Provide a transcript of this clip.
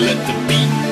let the beat